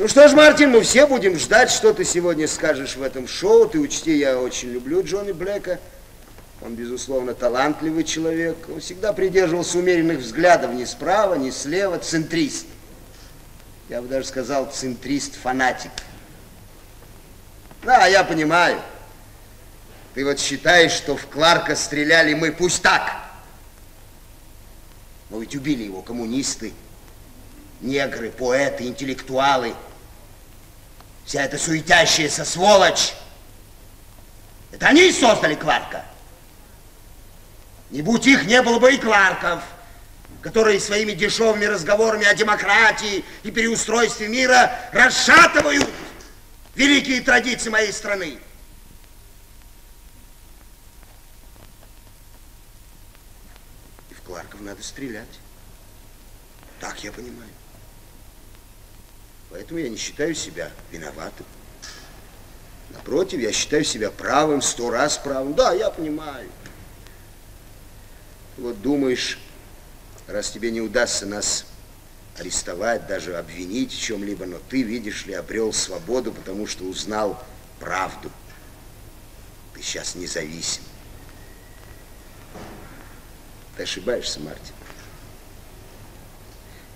Ну что ж, Мартин, мы все будем ждать, что ты сегодня скажешь в этом шоу. Ты учти, я очень люблю Джонни Блэка. Он, безусловно, талантливый человек. Он всегда придерживался умеренных взглядов ни справа, ни слева. Центрист. Я бы даже сказал, центрист-фанатик. Да, я понимаю. Ты вот считаешь, что в Кларка стреляли мы, пусть так. Но ведь убили его коммунисты, негры, поэты, интеллектуалы. Вся эта суетящаяся сволочь. Это они создали Кларка. Не будь их, не было бы и Кларков, которые своими дешевыми разговорами о демократии и переустройстве мира расшатывают великие традиции моей страны. И в Кларков надо стрелять. Так я понимаю. Поэтому я не считаю себя виноватым. Напротив, я считаю себя правым, сто раз правым. Да, я понимаю. Вот думаешь, раз тебе не удастся нас арестовать, даже обвинить в чем-либо, но ты, видишь ли, обрел свободу, потому что узнал правду. Ты сейчас независим. Ты ошибаешься, Мартин.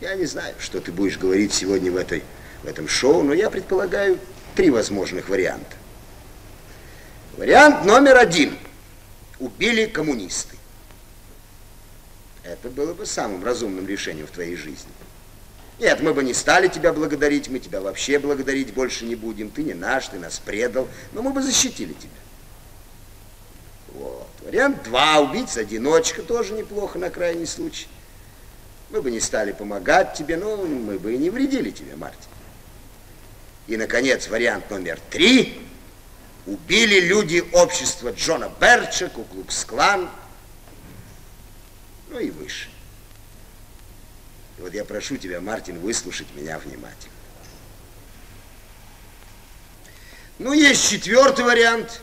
Я не знаю, что ты будешь говорить сегодня в, этой, в этом шоу, но я предполагаю три возможных варианта. Вариант номер один. Убили коммунисты. Это было бы самым разумным решением в твоей жизни. Нет, мы бы не стали тебя благодарить, мы тебя вообще благодарить больше не будем. Ты не наш, ты нас предал, но мы бы защитили тебя. Вот. Вариант два. Убийца-одиночка тоже неплохо на крайний случай. Мы бы не стали помогать тебе, но мы бы и не вредили тебе, Мартин. И, наконец, вариант номер три. Убили люди общества Джона Берча, Куклукс-клан, ну и выше. И вот я прошу тебя, Мартин, выслушать меня внимательно. Ну, есть четвертый вариант.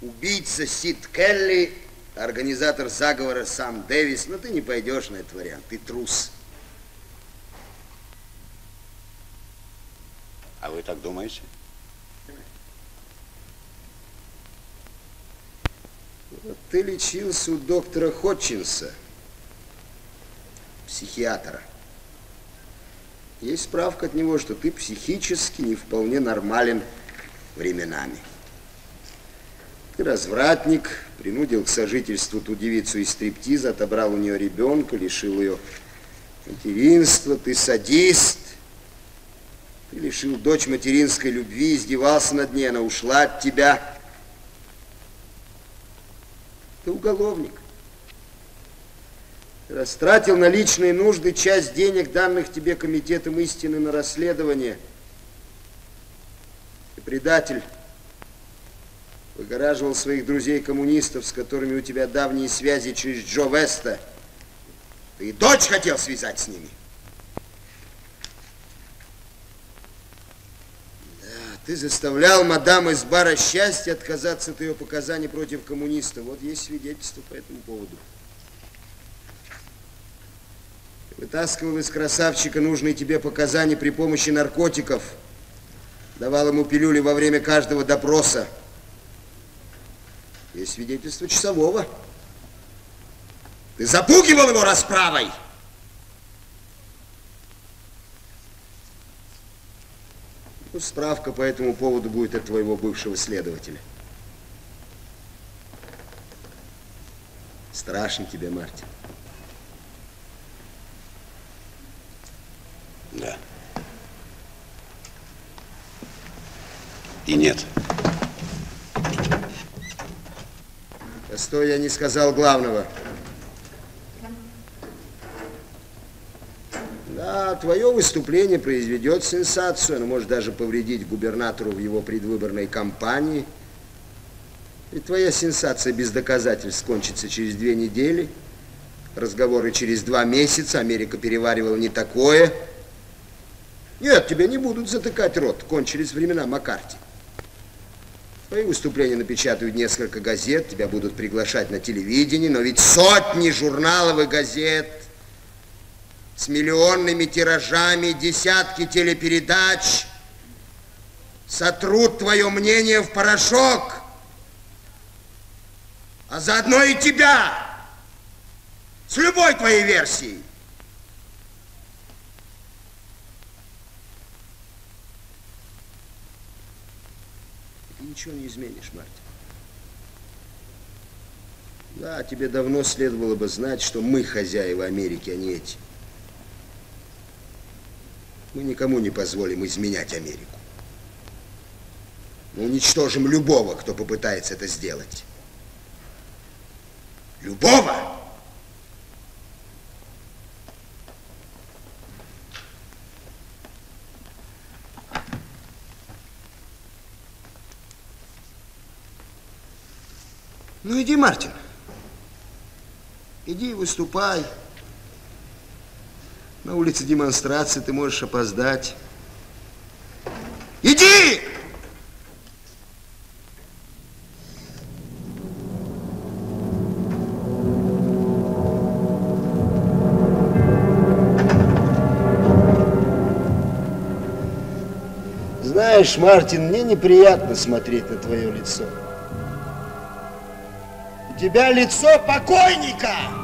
Убийца Сид Келли, организатор заговора сам Дэвис. Но ты не пойдешь на этот вариант, ты трус. А вы так думаете? Ты лечился у доктора Ходчинса, психиатра. Есть справка от него, что ты психически не вполне нормален временами. Ты развратник, принудил к сожительству ту девицу из стриптиза, отобрал у нее ребенка, лишил ее материнства, ты садист, ты лишил дочь материнской любви, издевался над ней, она ушла от тебя. Ты уголовник. Ты растратил на личные нужды часть денег, данных тебе комитетом истины на расследование. Ты предатель. Выгораживал своих друзей-коммунистов, с которыми у тебя давние связи через Джо Веста. Ты и дочь хотел связать с ними. Ты заставлял мадам из бара счастья отказаться от ее показаний против коммуниста. Вот есть свидетельство по этому поводу. Ты вытаскивал из красавчика нужные тебе показания при помощи наркотиков. Давал ему пилюли во время каждого допроса. Есть свидетельство часового. Ты запугивал его расправой. Справка по этому поводу будет от твоего бывшего следователя. Страшно тебе, Мартин. Да. И нет. Постой, я не сказал главного. Твое выступление произведет сенсацию, оно может даже повредить губернатору в его предвыборной кампании. И твоя сенсация без доказательств кончится через две недели. Разговоры через два месяца. Америка переваривала не такое. Нет, тебе не будут затыкать рот. Кончились времена Маккарти. Твои выступления напечатают несколько газет, тебя будут приглашать на телевидении, но ведь сотни журналов и газет с миллионными тиражами, десятки телепередач сотрут твое мнение в порошок, а заодно и тебя с любой твоей версией. Ты ничего не изменишь, Мартин. Да, тебе давно следовало бы знать, что мы хозяева Америки, а не эти. Мы никому не позволим изменять Америку. Мы уничтожим любого, кто попытается это сделать. Любого! Ну иди, Мартин. Иди выступай. На улице демонстрации ты можешь опоздать. Иди! Знаешь, Мартин, мне неприятно смотреть на твое лицо. У тебя лицо покойника!